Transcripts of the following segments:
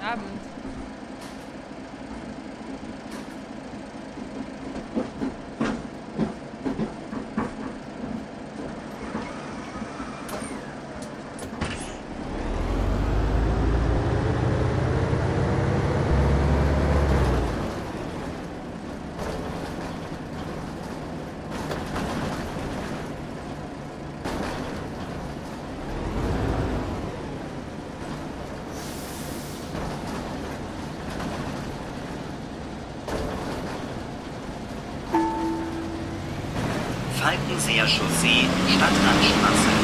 Guten Abend. Falkenseer Chaussee, Stadtrandstraße.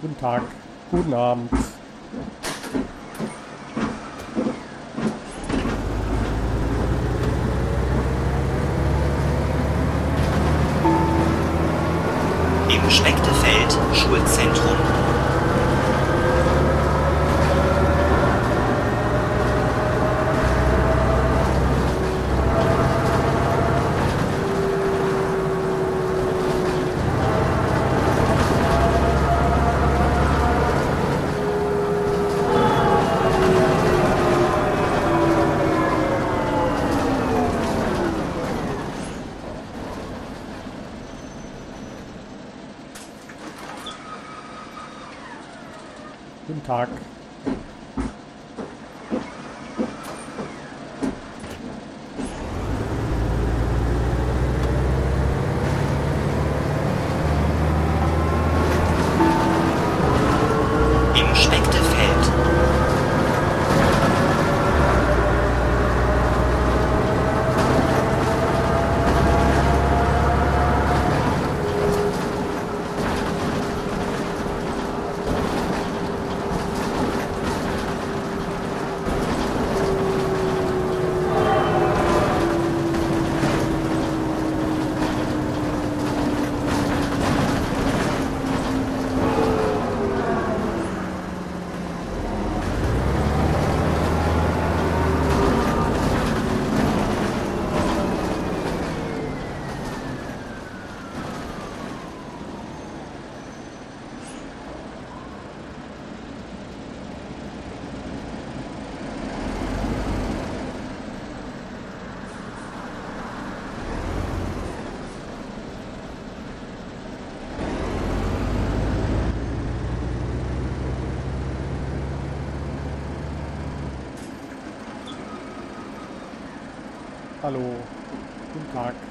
Guten Tag, guten Abend. Hallo. Guten Tag.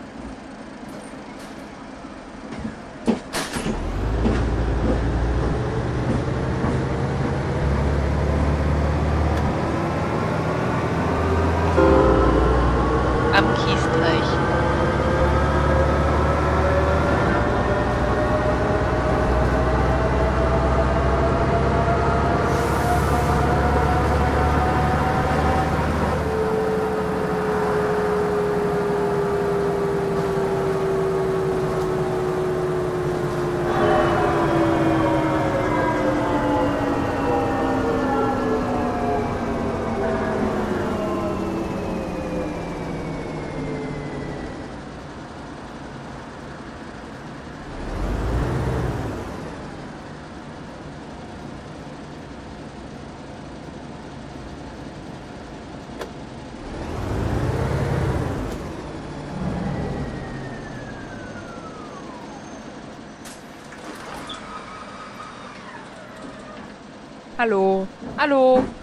Hallo. Hallo.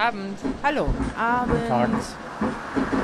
Abend. Hallo, Abend. Guten Tag.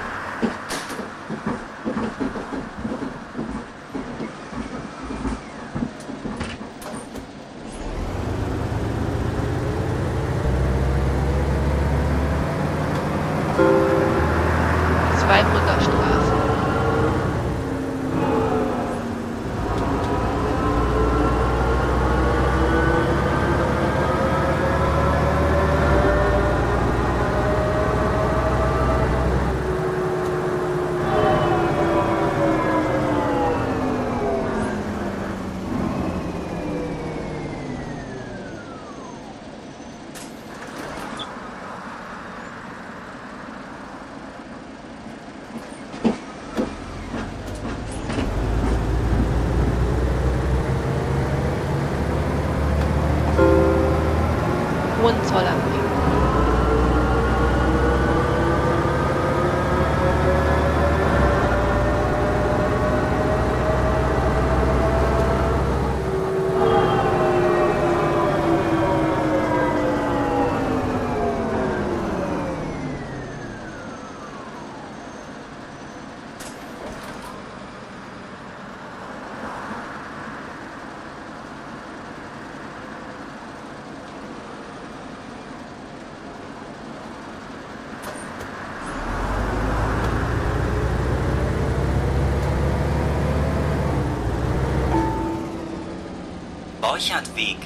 Borchardt-Weg.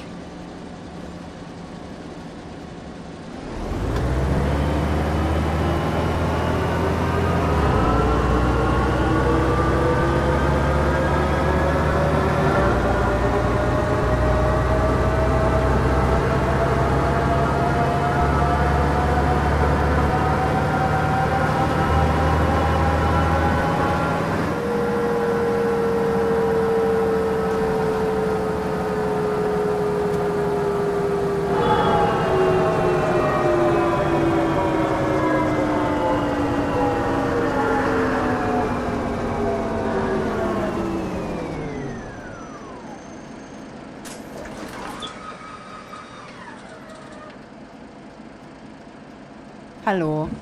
Hallo.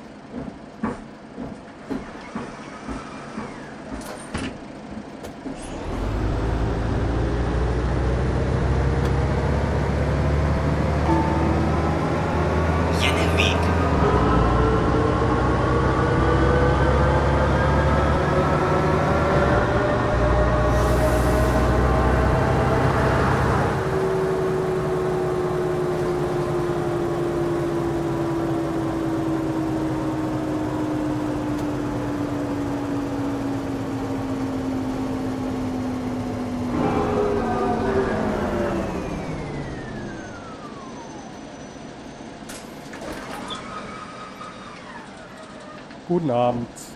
Guten Abend.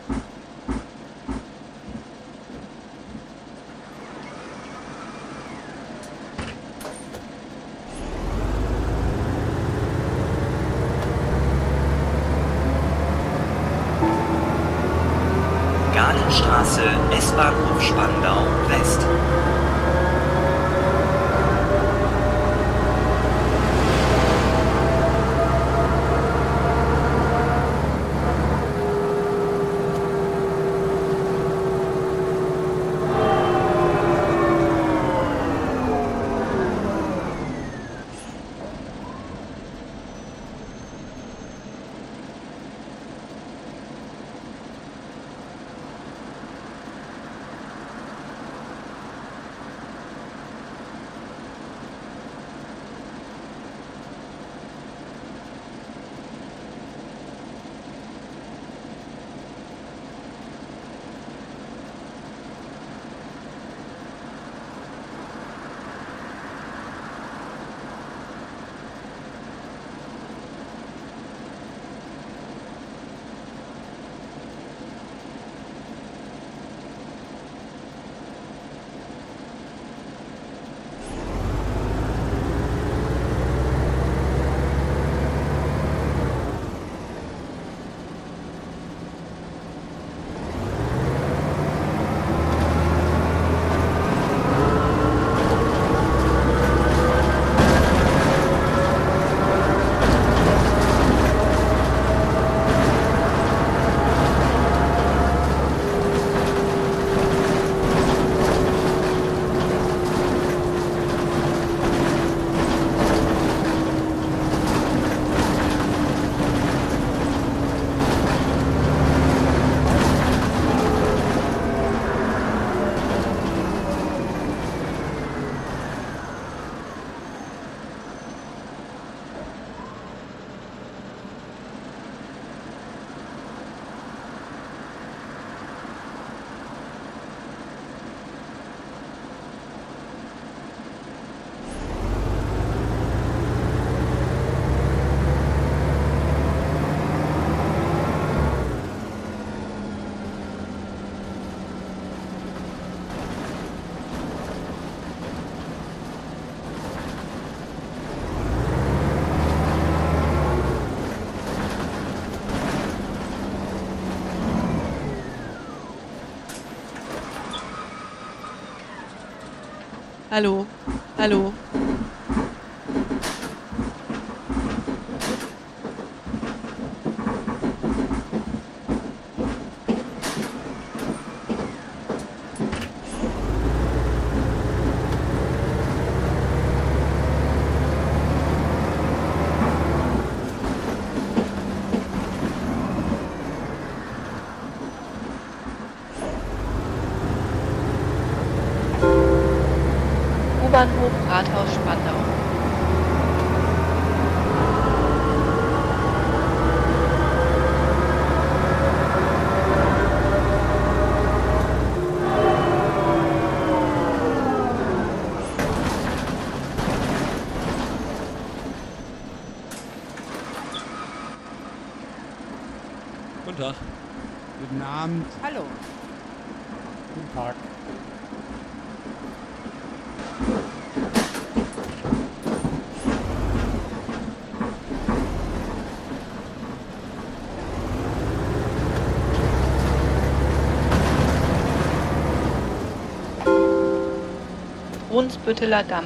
Hallo. Hallo. U-Bahnhof Rathaus Spandau. Guten Tag. Guten Abend. Hallo. Guten Tag. Brunsbütteler Damm.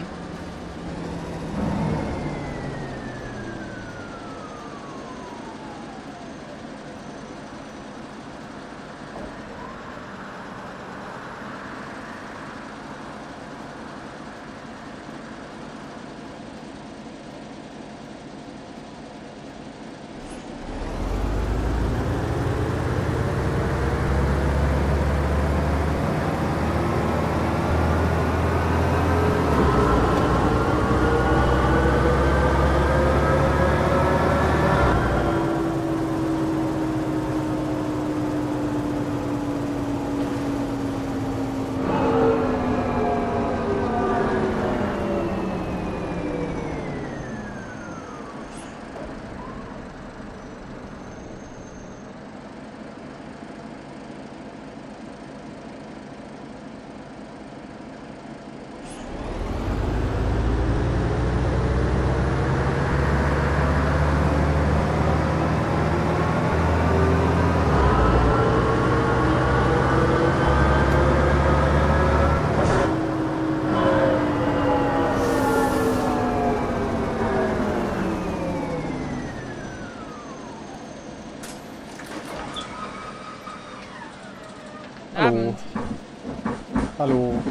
Hallo. Abend. Hallo.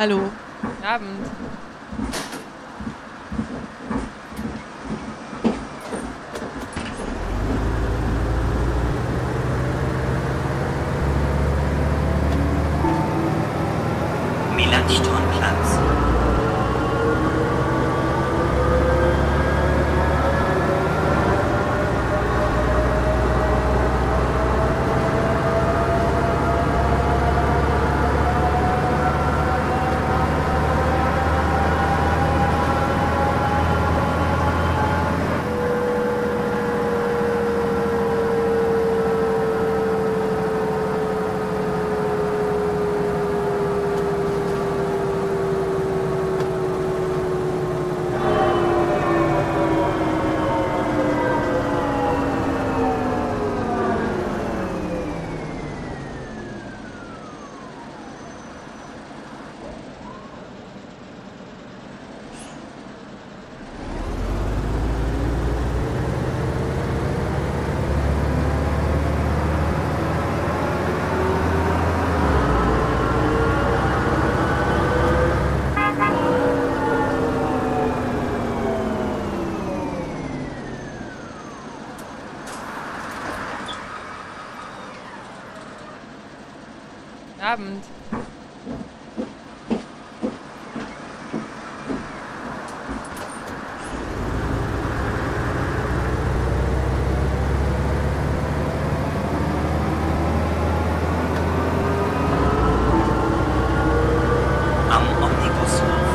Hallo. Guten Abend. Melanchthonplatz. Guten Abend. Am Omnibushof.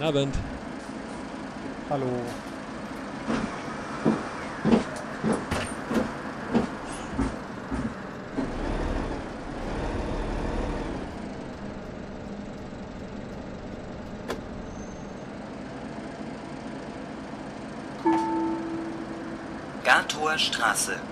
Guten Abend. Hallo. Gartower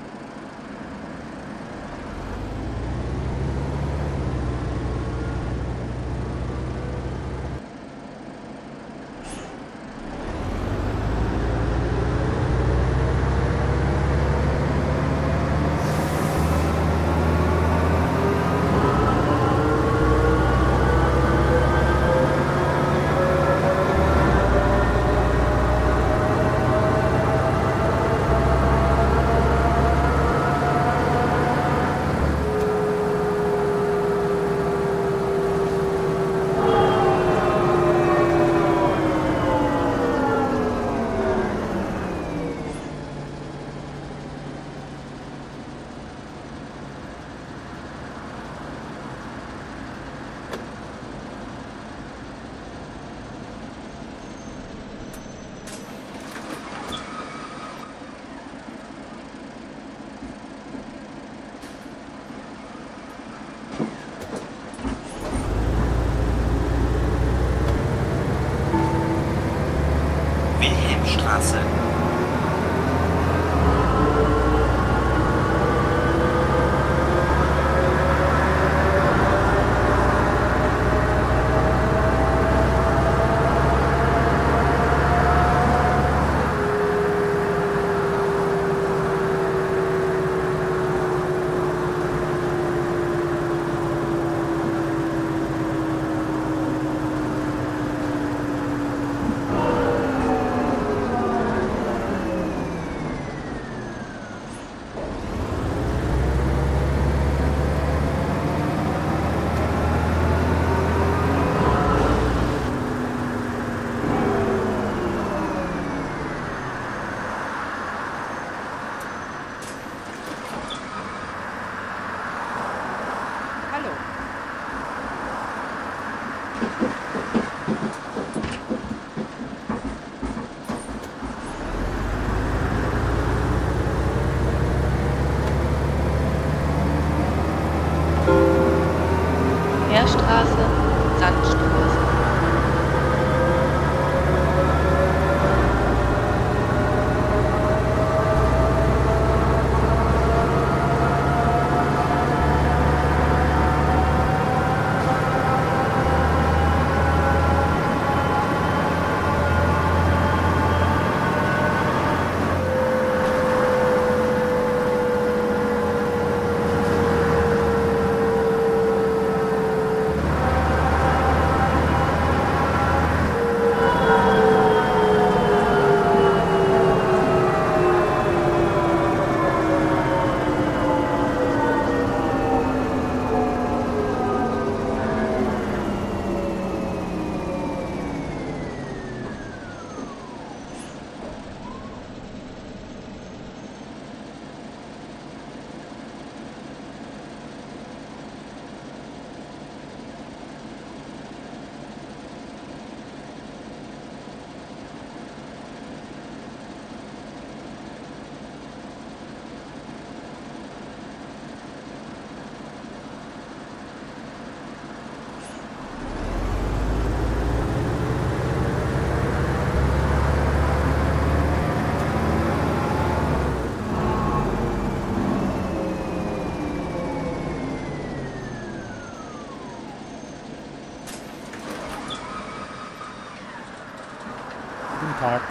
Guten Tag.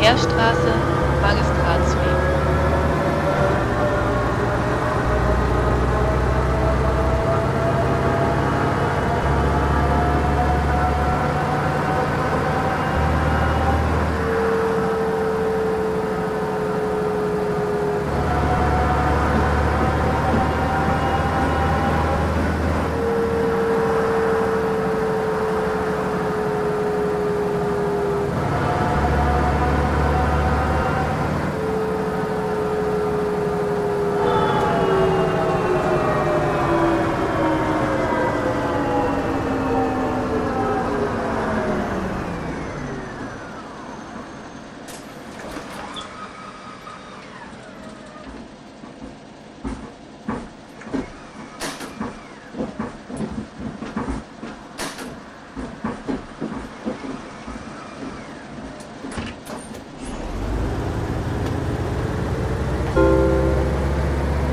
Heerstraße, Magistratsweg.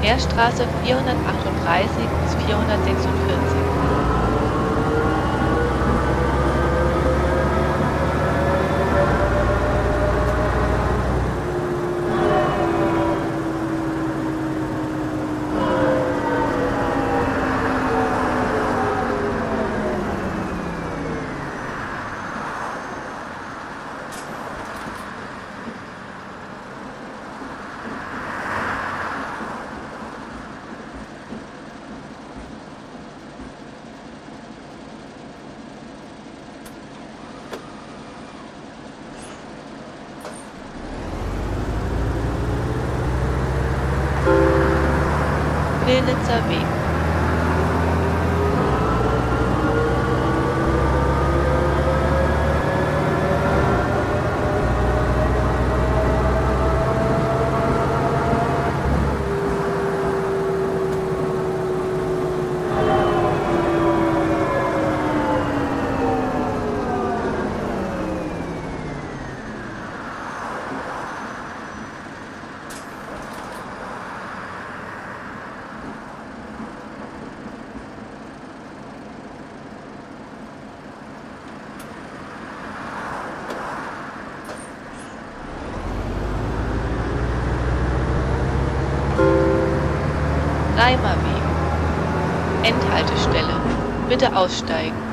Heerstraße 438 bis 446. It's a V. Bitte aussteigen.